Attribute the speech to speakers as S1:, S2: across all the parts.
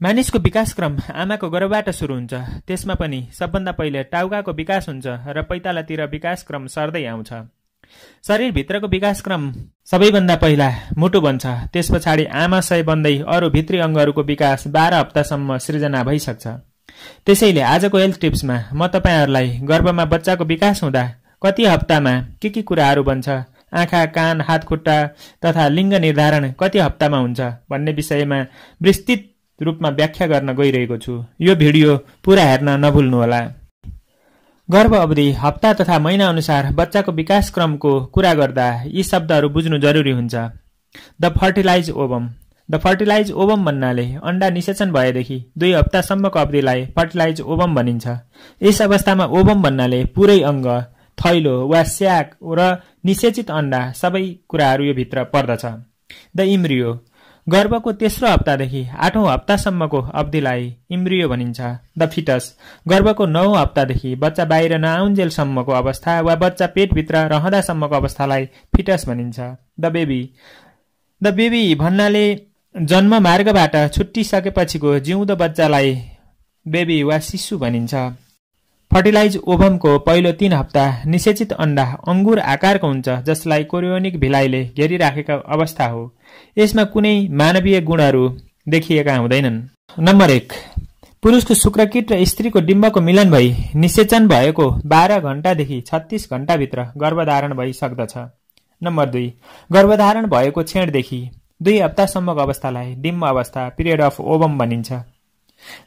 S1: मानिसको विकासक्रम आमाको गर्भबाट सुरु हुन्छ। त्यसमा पनि सबभन्दा पहिले टाउकाको विकास हुन्छ र पैतालातिर विकासक्रम सर्दै आउँछ। शरीरभित्रको विकासक्रम सबैभन्दा पहिला मुटु बन्छ। त्यस पछाडि आमाशय बन्दै अरू भित्री अङ्गहरूको विकास बाह्र हप्तासम्म सृजना भइसक्छ। त्यसैले आजको हेल्थ टिप्समा म तपाईँहरूलाई गर्भमा बच्चाको विकास हुँदा कति हप्तामा के के कुराहरू बन्छ आँखा कान हात खुट्टा तथा लिङ्ग निर्धारण कति हप्तामा हुन्छ भन्ने विषयमा विस्तृत रूपमा व्याख्या गर्न गइरहेको छु। यो भिडियो पुरा हेर्न नभुल्नुहोला गर्भ अवधि हप्ता तथा महिना अनुसार बच्चाको विकास क्रमको कुरा गर्दा यी शब्दहरू बुझ्नु जरुरी हुन्छ। The fertilize ovum the fertilize ovum भन्नाले अन्डा निषेचन भएदेखि दुई हप्तासम्मको अवधिलाई फर्टिलाइज ओबम भनिन्छ। यस अवस्थामा ओबम भन्नाले पुरै अङ्ग थैलो वा स्याक र निषेचित अन्डा सबै कुराहरू यो भित्र पर्दछ। द इम्रियो गर्भको तेस्रो हप्तादेखि आठौँ हप्तासम्मको अवधिलाई इम्रियो भनिन्छ। The foetus. गर्भको नौ हप्तादेखि बच्चा बाहिर नआउन्जेलसम्मको अवस्था वा बच्चा पेटभित्र रहँदासम्मको अवस्थालाई फिटस भनिन्छ। The baby. द बेबी भन्नाले जन्म मार्गबाट छुट्टिसकेपछिको जिउँदो बच्चालाई बेबी वा शिशु भनिन्छ। फर्टिलाइज ओभमको पहिलो तीन हप्ता निषेचित अन्डा अङ्गुर आकारको हुन्छ जसलाई कोरियोनिक भिलाइले घेरिराखेको अवस्था हो। यसमा कुनै मानवीय गुणहरू देखिएका हुँदैनन्। नम्बर एक पुरुषको शुक्रकिट र स्त्रीको डिम्बको मिलन भई निषेचन भएको बाह्र घण्टादेखि छत्तिस घण्टाभित्र गर्भधारण भइसक्दछ। नम्बर दुई गर्भधारण भएको छेडदेखि दुई हप्तासम्मको अवस्थालाई डिम्ब अवस्था पिरियड अफ ओभम भनिन्छ।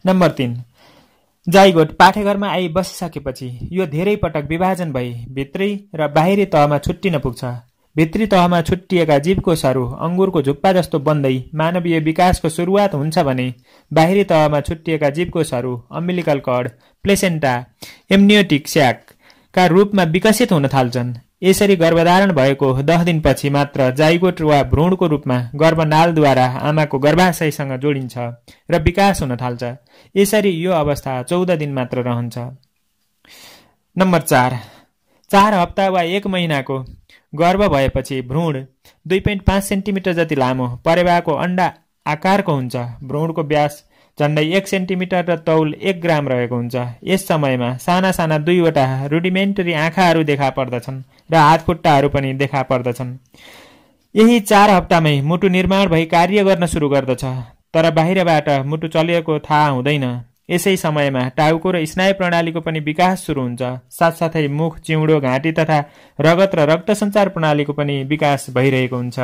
S1: नम्बर तिन जाइगोट पाठेघरमा आई बसिसकेपछि यो धेरै पटक विभाजन भई भित्री र बाहिरी तहमा छुट्टिन पुग्छ। भित्री तहमा छुट्टिएका जीवकोषहरू अङ्गुरको झुप्पा जस्तो बन्दै मानवीय विकासको सुरुवात हुन्छ भने बाहिरी तहमा छुट्टिएका जीवकोषहरू अम्बिलिकल कड प्लेसेन्टा एम्नियोटिक स्याकका रूपमा विकसित हुन थाल्छन्। यसरी गर्भधारण भएको दस दिनपछि मात्र जाइगोट वा भ्रूणको रूपमा गर्भनालद्वारा आमाको गर्भाशयसँग जोडिन्छ र विकास हुन थाल्छ। यसरी यो अवस्था चौध दिन मात्र रहन्छ। नम्बर चार चार हप्ता वा एक महिनाको गर्भ भएपछि भ्रूण दुई पोइन्ट पाँच सेन्टिमिटर जति लामो परेवाको अन्डा आकारको हुन्छ। भ्रूणको व्यास झन्डै एक सेन्टिमिटर र तौल एक ग्राम रहेको हुन्छ। यस समयमा साना साना दुईवटा रुडिमेन्टरी आँखाहरू देखा पर्दछन् र हात खुट्टाहरू पनि देखा पर्दछन्। यही चार हप्तामै मुटु निर्माण भई कार्य गर्न सुरु गर्दछ तर बाहिरबाट मुटु चलिएको थाहा हुँदैन। यसै समयमा टाउको र स्नायु प्रणालीको पनि विकास सुरु हुन्छ। साथसाथै मुख चिउडो घाँटी तथा रगत र रक्त सञ्चार प्रणालीको पनि विकास भइरहेको हुन्छ।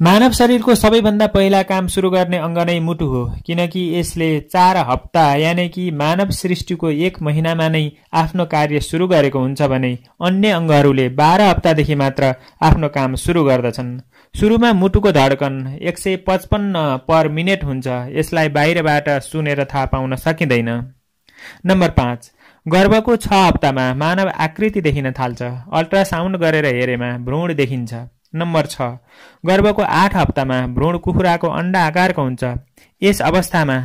S1: मानव शरीरको सबैभन्दा पहिला काम सुरु गर्ने अङ्ग नै मुटु हो किनकि यसले चार हप्ता यानि कि मानव सृष्टिको एक महिनामा नै आफ्नो कार्य सुरु गरेको हुन्छ भने अन्य अङ्गहरूले बाह्र हप्तादेखि मात्र आफ्नो काम सुरु गर्दछन्। सुरुमा मुटुको धड्कन एक सय पचपन्न पर मिनट हुन्छ। यसलाई बाहिरबाट सुनेर थाहा पाउन सकिँदैन। नम्बर पाँच। गर्भको छ हप्तामा मानव आकृति देखिन थाल्छ। अल्ट्रासाउन्ड गरेर हेरेमा भ्रूण देखिन्छ। नम्बर छ। गर्भको आठ हप्तामा भ्रूण कुखुराको अन्डा आकारको हुन्छ। यस अवस्थामा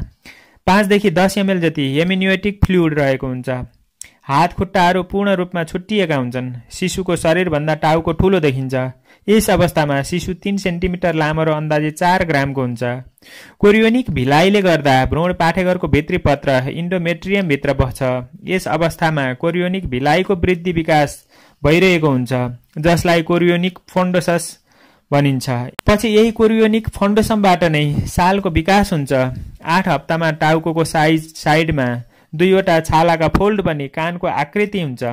S1: पाँचदेखि दस एमएल जति हेमिनियोटिक फ्लुइड रहेको हुन्छ। हात खुट्टाहरू पूर्ण रूपमा छुट्टिएका हुन्छन्। शिशुको शरीरभन्दा टाउको ठुलो देखिन्छ। यस अवस्थामा शिशु तिन सेन्टिमिटर लामो र अन्दाजे चार ग्रामको हुन्छ। कोरियोनिक भिलाइले गर्दा भ्रूण पाठेघरको भित्री पत्र इन्डोमेट्रियमभित्र बस्छ। यस अवस्थामा कोरियोनिक भिलाइको वृद्धि विकास भइरहेको हुन्छ जसलाई कोरियोनिक फोन्डोसस भनिन्छ। पछि यही कोरियोनिक फोन्डोसमबाट नै सालको विकास हुन्छ। आठ हप्तामा टाउको साइज साइडमा दुईवटा छालाका फोल्ड पनि कानको आकृति हुन्छ।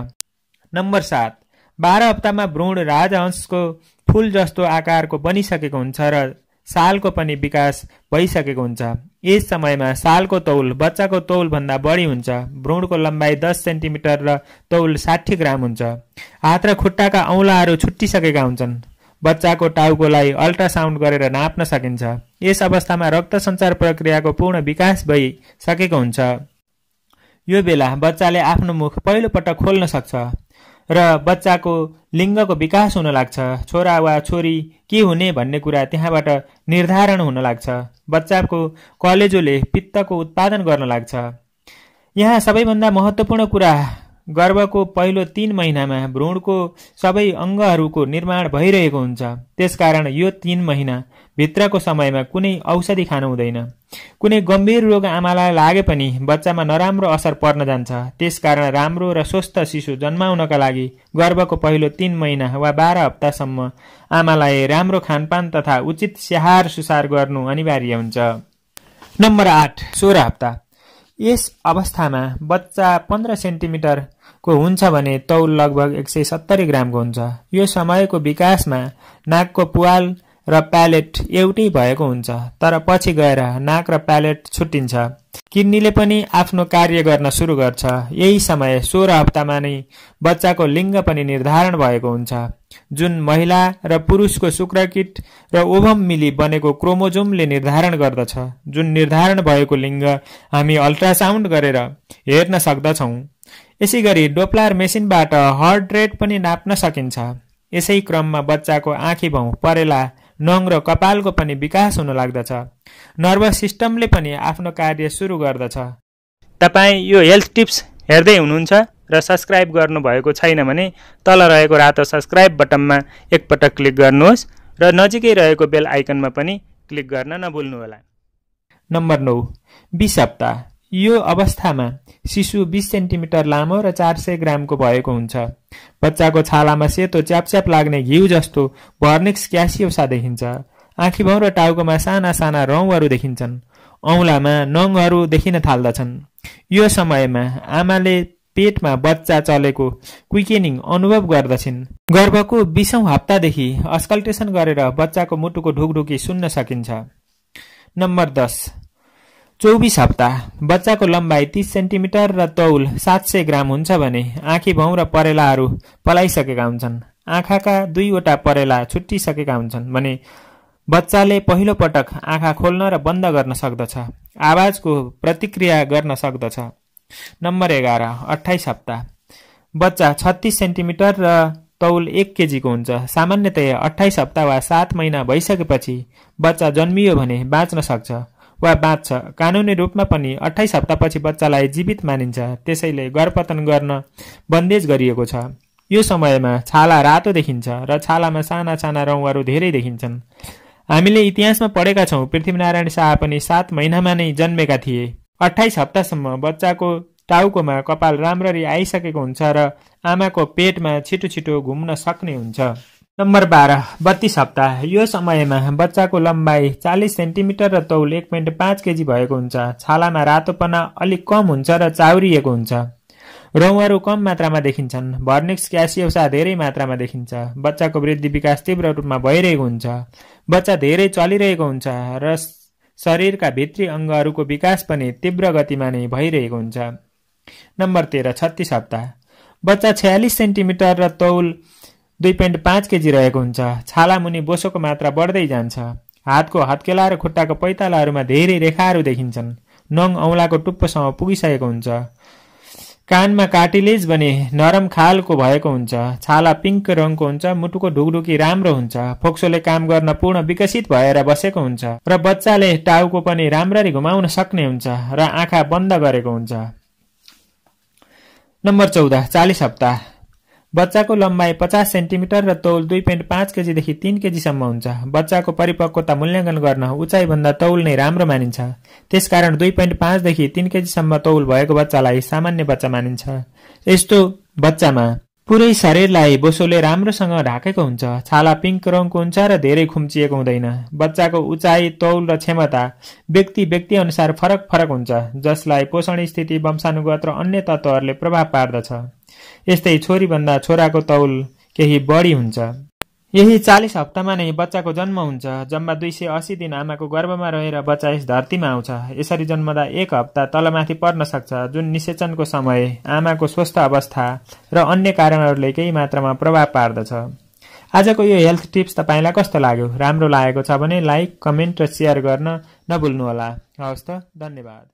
S1: नम्बर सात बाह्र हप्तामा भ्रूण राजहंसको फुल जस्तो आकारको बनिसकेको हुन्छ र सालको पनि विकास भइसकेको हुन्छ। यस समयमा सालको तौल बच्चाको तौलभन्दा बढी हुन्छ। भ्रूणको लम्बाइ दस सेन्टिमिटर र तौल साठी ग्राम हुन्छ। हात र खुट्टाका औँलाहरू छुट्टिसकेका हुन्छन्। बच्चाको टाउकोलाई अल्ट्रासाउन्ड गरेर नाप्न सकिन्छ। यस अवस्थामा रक्त सञ्चार प्रक्रियाको पूर्ण विकास भइसकेको हुन्छ। यो बेला बच्चाले आफ्नो मुख पहिलो पटक खोल्न सक्छ र बच्चाको लिङ्गको विकास हुन लाग्छ। छोरा वा छोरी के हुने भन्ने कुरा त्यहाँबाट निर्धारण हुन लाग्छ। बच्चाको कलेजोले पित्तको उत्पादन गर्न लाग्छ। यहाँ सबैभन्दा महत्त्वपूर्ण कुरा गर्भको पहिलो तीन महिनामा भ्रूणको सबै अङ्गहरूको निर्माण भइरहेको हुन्छ। त्यसकारण यो तीन महिना भित्रको समयमा कुनै औषधि खानु हुँदैन। कुनै गम्भीर रोग आमालाई लागे पनि बच्चामा नराम्रो असर पर्न जान्छ। त्यसकारण राम्रो र स्वस्थ शिशु जन्माउनका लागि गर्भको पहिलो तीन महिना वा बाह्र हप्तासम्म आमालाई राम्रो खानपान तथा उचित स्याहार सुसार गर्नु अनिवार्य हुन्छ। नम्बर आठ सोह्र हप्ता। यस अवस्थामा बच्चा पन्ध्र सेन्टिमिटरको हुन्छ भने तौल लगभग एक सय सत्तरी ग्रामको हुन्छ। यो समयको विकासमा नाकको पुवाल र प्यालेट एउटै भएको हुन्छ तर पछि गएर नाक र प्यालेट छुट्टिन्छ। किडनीले पनि आफ्नो कार्य गर्न सुरु गर्छ। यही समय सोह्र हप्तामा नै बच्चाको लिङ्ग पनि निर्धारण भएको हुन्छ। जुन महिला र पुरुषको शुक्रकिट र ओभम मिली बनेको क्रोमोजोमले निर्धारण गर्दछ। जुन निर्धारण भएको लिङ्ग हामी अल्ट्रासाउन्ड गरेर हेर्न सक्दछौँ। यसै गरी डोप्लार मेसिनबाट हार्ट रेट पनि नाप्न सकिन्छ। यसै क्रममा बच्चाको आँखी भाउ परेला नङ र कपालको पनि विकास हुन लाग्दछ। नर्भस सिस्टमले पनि आफ्नो कार्य सुरु गर्दछ। तपाईँ यो हेल्थ टिप्स हेर्दै हुनुहुन्छ र सब्सक्राइब गर्नुभएको छैन भने तल रहेको रातो सब्सक्राइब बटनमा एकपटक क्लिक गर्नुहोस् र नजिकै रहेको बेल आइकनमा पनि क्लिक गर्न नभुल्नुहोला। नम्बर नौ बिस हप्ता। यो अवस्थामा शिशु बिस सेन्टिमिटर लामो र चार सय ग्रामको भएको हुन्छ। बच्चाको छालामा सेतो च्यापच्याप लाग्ने घिउ जस्तो भर्निक्स क्यासियोसा देखिन्छ। आँखी भाउ र टाउकोमा साना साना रौँहरू देखिन्छन्। औँलामा नङहरू देखिन थाल्दछन्। यो समयमा आमाले पेटमा बच्चा चलेको क्विकेनिङ अनुभव गर्दछिन्। गर्भको बिसौँ हप्तादेखि अस्कल्टेसन गरेर बच्चाको मुटुको ढुकढुकी सुन्न सकिन्छ। नम्बर दस। चौबिस हप्ता। बच्चाको लम्बाइ तिस सेन्टिमिटर र तौल सात सय ग्राम हुन्छ भने आँखी भाउ र परेलाहरू पलाइसकेका हुन्छन्। आँखाका दुईवटा परेला छुट्टिसकेका हुन्छन् भने बच्चाले पहिलो पटक आँखा खोल्न र बन्द गर्न सक्दछ। आवाजको प्रतिक्रिया गर्न सक्दछ। नम्बर एघार अठाइस हप्ता। बच्चा छत्तिस सेन्टिमिटर र तौल एक केजीको हुन्छ। सामान्यतया अठाइस हप्ता वा सात महिना भइसकेपछि बच्चा जन्मियो भने बाँच्न सक्छ। वा बाँच्छ कानुनी रूपमा पनि अठाइस हप्तापछि बच्चालाई जीवित मानिन्छ। त्यसैले गर्भपतन गर्न बन्देज गरिएको छ। यो समयमा छाला रातो देखिन्छ र छालामा साना साना रौँहरू धेरै देखिन्छन्। हामीले इतिहासमा पढेका छौँ पृथ्वीनारायण शाह पनि सात महिनामा नै जन्मेका थिए। अठाइस हप्तासम्म बच्चाको टाउकोमा कपाल राम्ररी आइसकेको हुन्छ र आमाको पेटमा छिटो छिटो घुम्न सक्ने हुन्छ। नम्बर बाह्र बत्तीस हप्ता यो समयमा बच्चाको लम्बाइ चालिस सेन्टिमिटर र तौल एक पोइन्ट पाँच केजी भएको हुन्छ। छालामा रातोपना अलिक कम हुन्छ र चाउरिएको हुन्छ। रौँहरू कम मात्रामा देखिन्छन्। भर्निक्स क्यासियोसा धेरै मात्रामा देखिन्छ। बच्चाको वृद्धि विकास तीव्र रूपमा भइरहेको हुन्छ। बच्चा धेरै चलिरहेको हुन्छ र शरीरका भित्री अङ्गहरूको विकास पनि तीव्र गतिमा नै भइरहेको हुन्छ। नम्बर तेह्र छत्तिस हप्ता बच्चा छयालिस सेन्टिमिटर र तौल दुई पोइन्ट पाँच केजी रहेको हुन्छ। छाला मुनि बोसोको मात्रा बढ्दै जान्छ। हातको हत्केला र खुट्टाको पैतालाहरूमा धेरै रेखाहरू देखिन्छन्। नङ औँलाको टुप्पोसम्म पुगिसकेको हुन्छ। कानमा कार्टिलेज भने नरम खालको भएको हुन्छ। छाला पिङ्क रङको हुन्छ मुटुको ढुकढुकी राम्रो हुन्छ। फोक्सोले काम गर्न पूर्ण विकसित भएर बसेको हुन्छ र बच्चाले टाउको पनि राम्ररी घुमाउन सक्ने हुन्छ र आँखा बन्द गरेको हुन्छ। नम्बर चौध चालिस हप्ता। बच्चाको लम्बाइ पचास सेन्टिमिटर र तौल दुई पोइन्ट पाँच केजीदेखि तीन केजीसम्म हुन्छ। बच्चाको परिपक्वता मूल्याङ्कन गर्न उचाइभन्दा तौल नै राम्रो मानिन्छ। त्यसकारण दुई पोइन्ट पाँचदेखि तीन केजीसम्म तौल भएको बच्चालाई सामान्य बच्चा मानिन्छ। यस्तो बच्चामा पुरै शरीरलाई बोसोले राम्रोसँग ढाकेको हुन्छ। छाला पिङ्क रङको हुन्छ र धेरै खुम्चिएको हुँदैन। बच्चाको उचाइ तौल र क्षमता व्यक्ति व्यक्ति अनुसार फरक फरक हुन्छ जसलाई पोषण स्थिति वंशानुगत र अन्य तत्त्वहरूले प्रभाव पार्दछ। यस्तै छोरीभन्दा छोराको तौल केही बढी हुन्छ। यही चालिस हप्तामा नै बच्चाको जन्म हुन्छ जम्मा दुई सय अस्सी दिन आमाको गर्भमा रहेर बच्चा यस धरतीमा आउँछ। यसरी जन्मदा एक हप्ता तलमाथि पर्न सक्छ जुन निषेचनको समय आमाको स्वस्थ अवस्था र अन्य कारणहरूले केही मात्रामा प्रभाव पार्दछ। आजको यो हेल्थ टिप्स तपाईँलाई कस्तो लाग्यो? राम्रो लागेको छ भने लाइक कमेन्ट र सेयर गर्न नभुल्नुहोला। हवस् त धन्यवाद।